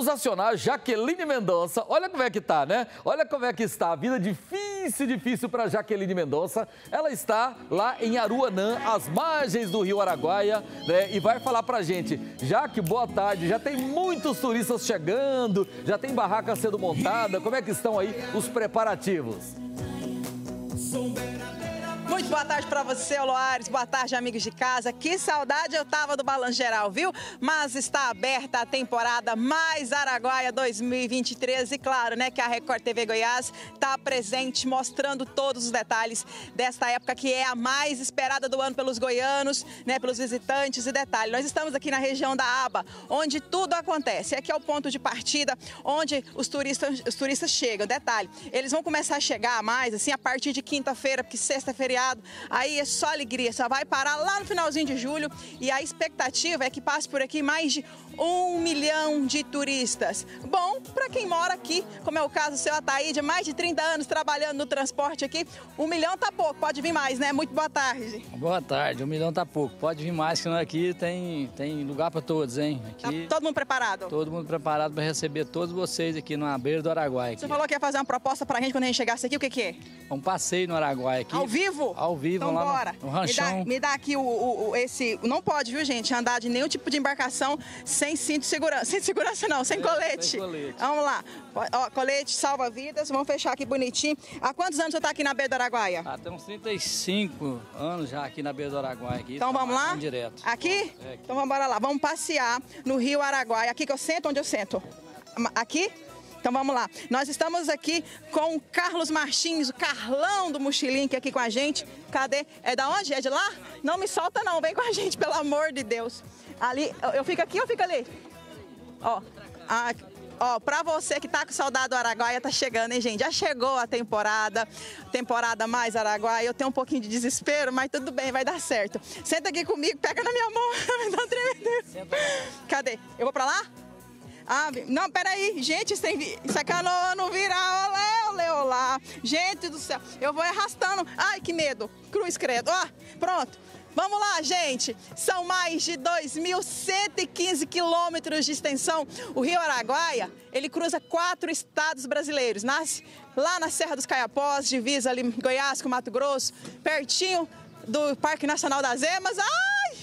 Vamos acionar Jaqueline Mendonça. Olha como é que tá, né? Olha como é que está. A vida difícil, difícil para Jaqueline Mendonça. Ela está lá em Aruanã, às margens do Rio Araguaia, né? E vai falar pra gente. Jaque, boa tarde. Já tem muitos turistas chegando, já tem barraca sendo montada. Como é que estão aí os preparativos? Muito boa tarde para você, Loares. Boa tarde, amigos de casa. Que saudade eu tava do Balanço Geral, viu? Mas está aberta a temporada Mais Araguaia 2023 e claro, né, que a Record TV Goiás está presente mostrando todos os detalhes desta época que é a mais esperada do ano pelos goianos, né, pelos visitantes e detalhe. Nós estamos aqui na região da Aba, onde tudo acontece. Aqui é o ponto de partida onde os turistas, os turistas chegam. Detalhe, eles vão começar a chegar mais assim a partir de quinta-feira, porque sexta-feira feriado, aí é só alegria, só vai parar lá no finalzinho de julho e a expectativa é que passe por aqui mais de um milhão de turistas. Bom, para quem mora aqui, como é o caso do seu Ataíde, mais de 30 anos trabalhando no transporte aqui, um milhão tá pouco, pode vir mais, né? Muito boa tarde. Boa tarde, um milhão tá pouco, pode vir mais, que aqui tem, tem lugar para todos, hein? Aqui, tá todo mundo preparado? Todo mundo preparado para receber todos vocês aqui na beira do Araguaia. Aqui. Você falou que ia fazer uma proposta para a gente quando a gente chegasse aqui, o que que é? Um passeio no Araguaia aqui. Ao vivo? Ao vivo, então, lá bora. No, no ranchão. Me dá, me dá aqui o, o, o, esse... Não pode, viu, gente, andar de nenhum tipo de embarcação sem cinto de segurança. Sem segurança não, sem é, colete. Sem colete. Vamos lá. Ó, colete salva-vidas. Vamos fechar aqui bonitinho. Há quantos anos você está aqui na beira do Araguaia? Ah, tem uns 35 anos já aqui na beira do Araguaia. Aqui, então vamos lá? Direto. Aqui? É, aqui? Então vamos embora lá. Vamos passear no Rio Araguaia. Aqui que eu sento? Onde eu sento? Aqui? Então vamos lá. Nós estamos aqui com o Carlos Martins, o Carlão do Mochilink aqui com a gente. Cadê? É da onde? É de lá? Não me solta não, vem com a gente, pelo amor de Deus. Ali, eu fico aqui ou fico ali? Ó, a, Ó, pra você que tá com saudade do Araguaia, tá chegando, hein, gente? Já chegou a temporada, temporada mais Araguaia. Eu tenho um pouquinho de desespero, mas tudo bem, vai dar certo. Senta aqui comigo, pega na minha mão, me dá um tremedeiro. Cadê? Eu vou pra lá? Ah, não, peraí, gente, isso, tem, isso é canoa não virar, olé, olé, olá. Gente do céu, eu vou arrastando. Ai, que medo. Cruz, credo. Ó, pronto. Vamos lá, gente. São mais de 2.115 quilômetros de extensão. O Rio Araguaia, ele cruza quatro estados brasileiros. Nasce lá na Serra dos Caiapós, divisa ali Goiás com Mato Grosso, pertinho do Parque Nacional das Emas. Ai!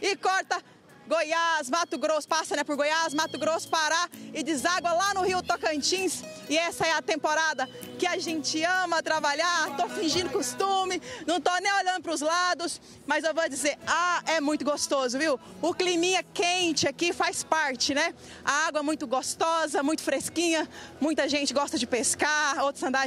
E corta Goiás, Mato Grosso, passa né, por Goiás, Mato Grosso, Pará e deságua lá no Rio Tocantins. E essa é a temporada que a gente ama trabalhar. Tô fingindo costume, não tô nem olhando para os lados, mas eu vou dizer, ah, é muito gostoso, viu? O climinha quente aqui faz parte, né? A água é muito gostosa, muito fresquinha. Muita gente gosta de pescar, outros andar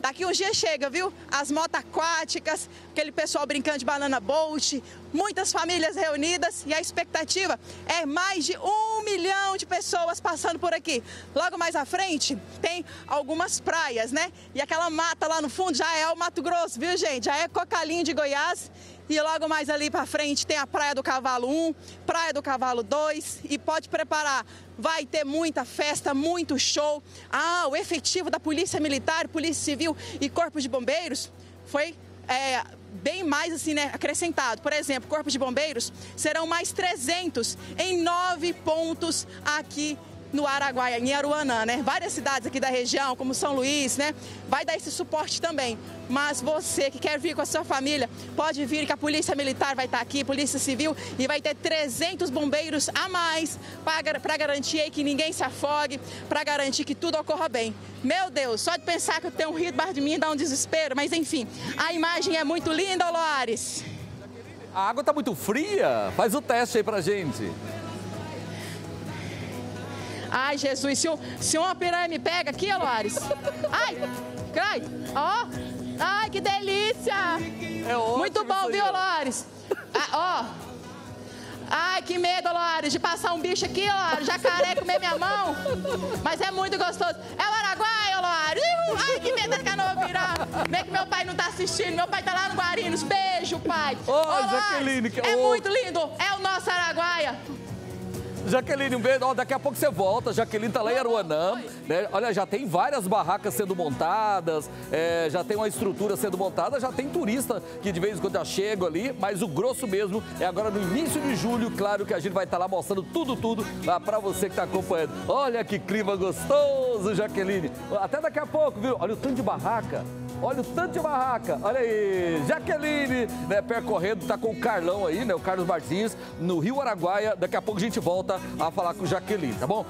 Daqui uns dias chega, viu? As motos aquáticas, aquele pessoal brincando de banana boat, muitas famílias reunidas e a expectativa é mais de um milhão de pessoas passando por aqui. Logo mais à frente tem algumas praias, né? E aquela mata lá no fundo já é o Mato Grosso, viu, gente? Já é Cocalinho de Goiás. E logo mais ali para frente tem a Praia do Cavalo 1, Praia do Cavalo 2 e pode preparar. Vai ter muita festa, muito show. Ah, o efetivo da Polícia Militar, Polícia Civil e Corpo de Bombeiros foi é, bem mais assim, né, acrescentado. Por exemplo, Corpo de Bombeiros serão mais 300 em nove pontos aqui no Araguaia, em Aruanã, né? Várias cidades aqui da região, como São Luís, né? Vai dar esse suporte também. Mas você que quer vir com a sua família, pode vir que a Polícia Militar vai estar aqui, Polícia Civil, e vai ter 300 bombeiros a mais para garantir que ninguém se afogue, para garantir que tudo ocorra bem. Meu Deus, só de pensar que eu tenho um rio debaixo de mim dá um desespero, mas enfim, a imagem é muito linda, Loares. A água está muito fria? Faz o teste aí pra gente. Ai, Jesus, se, um, se uma piranha me pega aqui, Aloares. Ai, cai. Ó. Ai, que delícia. É ótimo, Muito bom, viu, Aloares? Ah, ó. Ai, que medo, Loares, de passar um bicho aqui, Loares, jacaré comer minha mão. Mas é muito gostoso. É o Araguaia, Loares. Ai, que medo da canoa virar. Vem que meu pai não tá assistindo. Meu pai tá lá no Guarinos. Beijo, pai. Ô, oh, Jaqueline. Que... É oh. muito lindo. É o nosso Araguaia. Jaqueline, um beijo. Ó, daqui a pouco você volta. Jaqueline tá lá em Aruanã. Né? Olha, já tem várias barracas sendo montadas, é, já tem uma estrutura sendo montada, já tem turista que de vez em quando já chega ali, mas o grosso mesmo é agora no início de julho, claro que a gente vai estar tá lá mostrando tudo, tudo lá para você que está acompanhando. Olha que clima gostoso, Jaqueline. Até daqui a pouco, viu? Olha o tanto de barraca. Olha o tanto de barraca. Olha aí, Jaqueline, né, percorrendo, tá com o Carlão aí, né, o Carlos Martins, no Rio Araguaia. Daqui a pouco a gente volta a falar com Jaqueline, tá bom?